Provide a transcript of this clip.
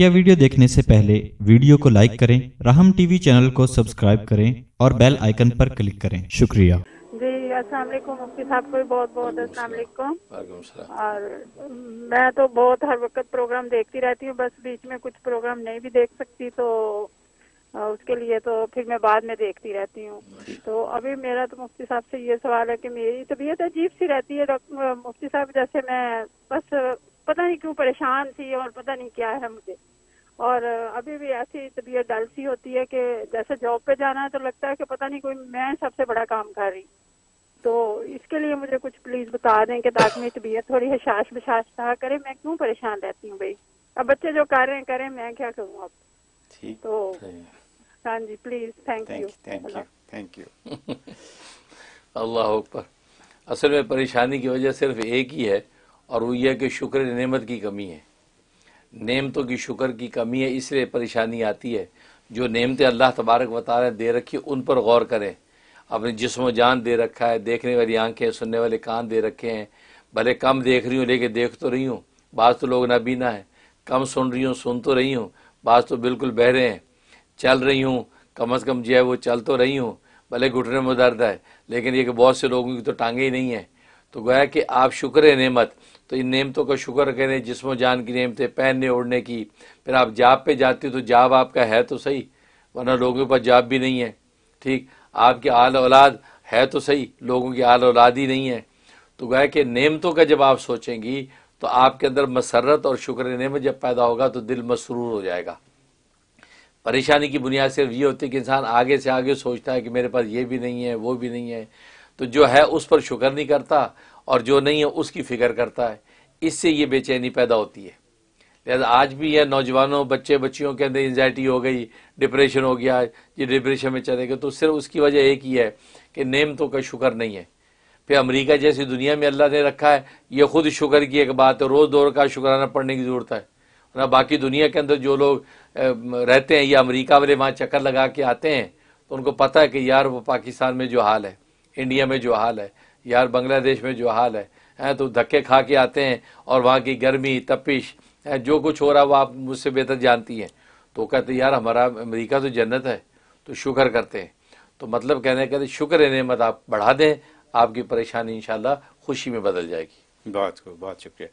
बकिया video देखने से पहले वीडियो को लाइक करें राहम टीवी चैनल को सब्सक्राइब करें और बेल आइकन पर क्लिक करें। शुक्रिया। जी अस्सलाम वालेकुम मुफ्ती साहब को भी बहुत बहुत अस्सलाम वालेकुम। वालेकुम और मैं तो बहुत हर वक्त प्रोग्राम देखती रहती हूँ बस बीच में कुछ प्रोग्राम नहीं भी देख सकती तो उसके लिए तो फिर मैं बाद में देखती रहती हूँ। तो अभी मेरा तो मुफ्ती साहब से ये सवाल है कि मेरी तबीयत अजीब सी रहती है डॉक्टर मुफ्ती साहब जैसे मैं बस पता नहीं क्यों परेशान थी और पता नहीं क्या है मुझे। और अभी भी ऐसी तबीयत डल सी होती है कि जैसे जॉब पे जाना है तो लगता है कि पता नहीं कोई मैं सबसे बड़ा काम कर रही। तो इसके लिए मुझे कुछ प्लीज़ बता दें कि ताकि मेरी तबीयत थोड़ी हशाश बशाश रहा करे। मैं क्यों परेशान रहती हूँ भाई? अब बच्चे जो कर रहे हैं करें मैं क्या करूँ अब? तो हाँ। जी please thank you thank you thank you अल्लाह अकबर। असल में परेशानी की वजह सिर्फ़ एक ही है और वो यह कि शुक्र नेमत की कमी है। नेमतों की शुक्र की कमी है, इसलिए परेशानी आती है। जो नेमतें अल्लाह तबारक वाली दे रखी उन पर गौर करें। अपने जिसम जान दे रखा है, देखने वाली आँखें, सुनने वाले कान दे रखे हैं। भले कम देख रही हूँ, लेकिन देख तो रही हूँ। बाज़ तो लोग नाबीना है। कम सुन रही हूँ, सुन तो रही हूँ। बाज़ तो बिल्कुल बहरे हैं। चल रही हूँ, कम अज़ कम जो है वो चल तो रही हूँ। भले घुटने में दर्द है, लेकिन ये कि बहुत से लोगों की तो टांगे ही नहीं हैं। तो गोया कि आप शुक्र नेमत। तो इन नेमतों का शुक्र करें, जिसमो जान की नेमतें पहनने ओढ़ने की। फिर आप जाब पे जाते हो तो जाब आपका है तो सही, वरना लोगों के पास जाब भी नहीं है। ठीक? आपकी आल औलाद है तो सही, लोगों की आल औलाद ही नहीं है। तो गोया कि नेमतों का जब आप सोचेंगी तो आपके अंदर मसरत और शुक्र नेमत जब पैदा होगा तो दिल मसरूर हो जाएगा। परेशानी की बुनियाद सिर्फ़ ये होती है कि इंसान आगे से आगे सोचता है कि मेरे पास ये भी नहीं है, वो भी नहीं है। तो जो है उस पर शुक्र नहीं करता और जो नहीं है उसकी फ़िक्र करता है। इससे ये बेचैनी पैदा होती है। लिहाजा आज भी यह नौजवानों, बच्चे, बच्चियों के अंदर एंजाइटी हो गई डिप्रेशन हो गया, ये डिप्रेशन में चले गए तो सिर्फ़ उसकी वजह एक ही है कि नेमतों का शुक्र नहीं है। फिर अमेरिका जैसी दुनिया में अल्लाह ने रखा है, ये खुद शुक्र की एक बात है, रोज़ दौर का शुक्राना पढ़ने की ज़रूरत है। ना बाकी दुनिया के अंदर जो लोग रहते हैं, या अमेरिका वाले वहाँ चक्कर लगा के आते हैं तो उनको पता है कि यार वो पाकिस्तान में जो हाल है। इंडिया में जो हाल है, यार बांग्लादेश में जो हाल है, हैं तो धक्के खा के आते हैं और वहाँ की गर्मी, तपिश जो कुछ हो रहा वो आप मुझसे बेहतर जानती हैं। तो कहते यार, हमारा अमेरिका तो जन्नत है तो शुक्र करते हैं। तो मतलब कहने कहते शुक्र नेमत आप बढ़ा दें, आपकी परेशानी इन खुशी में बदल जाएगी। बहुत बहुत शुक्रिया।